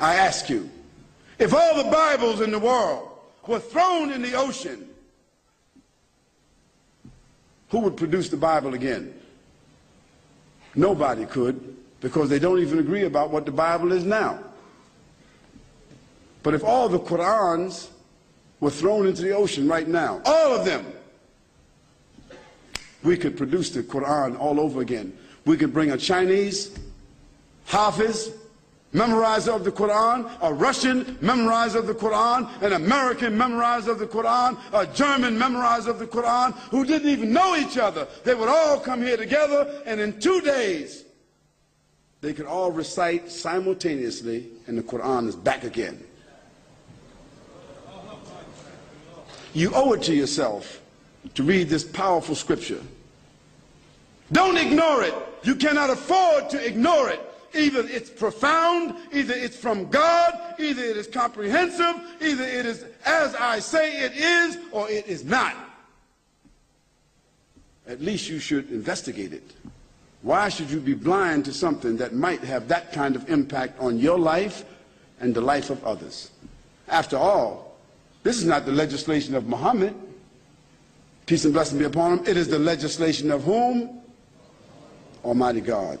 I ask you, if all the Bibles in the world were thrown in the ocean, who would produce the Bible again? Nobody could because they don't even agree about what the Bible is now. But if all the Qurans were thrown into the ocean right now, all of them, we could produce the Quran all over again. We could bring a Chinese Hafiz, memorizer of the Quran, a Russian memorizer of the Quran, an American memorizer of the Quran, a German memorizer of the Quran, who didn't even know each other. They would all come here together, and in two days, they could all recite simultaneously, and the Quran is back again. You owe it to yourself to read this powerful scripture. Don't ignore it. You cannot afford to ignore it. Either it's profound, either it's from God, either it is comprehensive, either it is as I say it is, or it is not. At least you should investigate it. Why should you be blind to something that might have that kind of impact on your life and the life of others? After all, this is not the legislation of Muhammad. Peace and blessing be upon him. It is the legislation of whom? Almighty God.